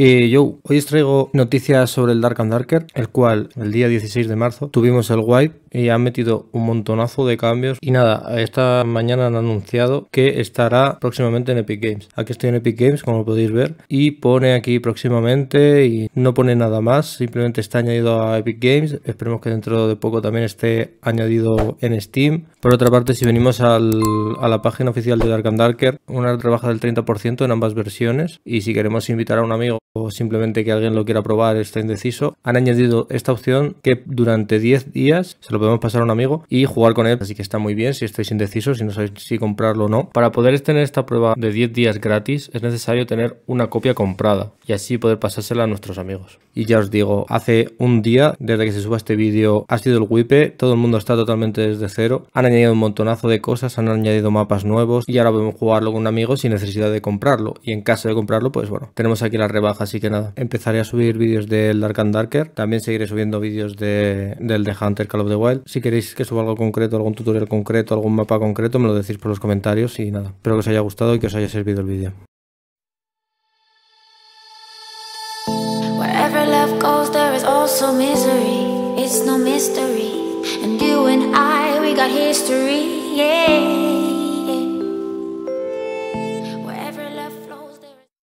Y yo, hoy os traigo noticias sobre el Dark and Darker, el cual el día 16 de marzo tuvimos el wipe y han metido un montonazo de cambios. Y nada, esta mañana han anunciado que estará próximamente en Epic Games. Aquí estoy en Epic Games, como podéis ver, y pone aquí próximamente y no pone nada más, simplemente está añadido a Epic Games. Esperemos que dentro de poco también esté añadido en Steam. Por otra parte, si venimos a la página oficial de Dark and Darker, una rebaja del 30% en ambas versiones. Y si queremos invitar a un amigo o simplemente que alguien lo quiera probar, está indeciso, han añadido esta opción que durante 10 días se lo podemos pasar a un amigo y jugar con él. Así que está muy bien si estáis indecisos, si no sabéis si comprarlo o no. Para poder tener esta prueba de 10 días gratis es necesario tener una copia comprada y así poder pasársela a nuestros amigos. Y ya os digo, hace un día desde que se suba este vídeo ha sido el WIPE, todo el mundo está totalmente desde cero. Añadido un montonazo de cosas, han añadido mapas nuevos y ahora podemos jugarlo con un amigo sin necesidad de comprarlo. Y en caso de comprarlo, pues bueno, tenemos aquí la rebaja así que nada, empezaré a subir vídeos del Dark and Darker, también seguiré subiendo vídeos de, del de Hunter Call of the Wild. Si queréis que suba algo concreto, algún tutorial concreto, algún mapa concreto, me lo decís por los comentarios y nada, espero que os haya gustado y que os haya servido el vídeo. history.